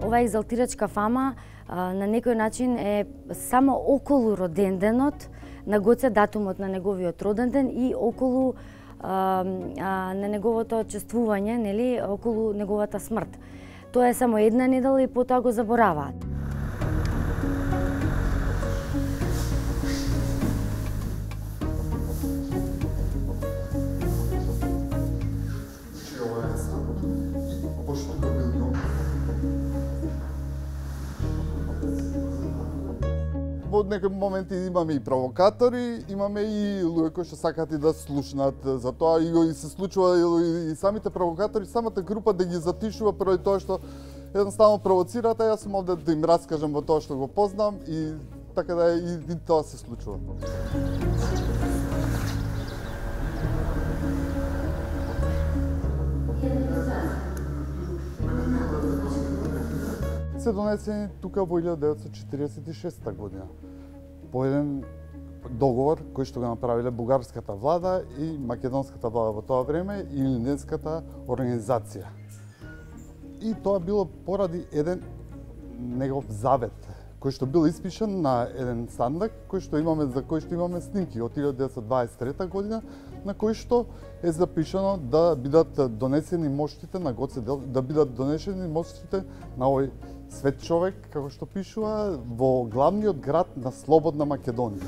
Оваа екзалтирачка фама на некој начин е само околу роденденот на Гоце датумот на неговиот роденден и околу на неговото чествување, нели, околу неговата смрт. Тоа е само една недела и потоа го забораваат. Во некои моменти имаме и провокатори, имаме и луѓе кои што сакаат и да слушнат за тоа и, и се случува и, и самите провокатори, самата група да ги затишува поради тоа што едноставно провоцираат, а јас сум овде да им раскажам во тоа што го познам и така да и, и тоа се случува. Се донесени тука во 1946 година по еден договор кој што го направиле бугарската влада и македонската влада во тоа време и Линденската организација. И тоа било поради еден негов завет кој што бил испишан на еден сандак кој што имаме за кој што имаме снимки од 1923 година на кој што е запишано да бидат донесени моштите на Гоце Дел, да бидат донесени моштите на овој свет човек, како што пишува, во главниот град на Слободна Македонија.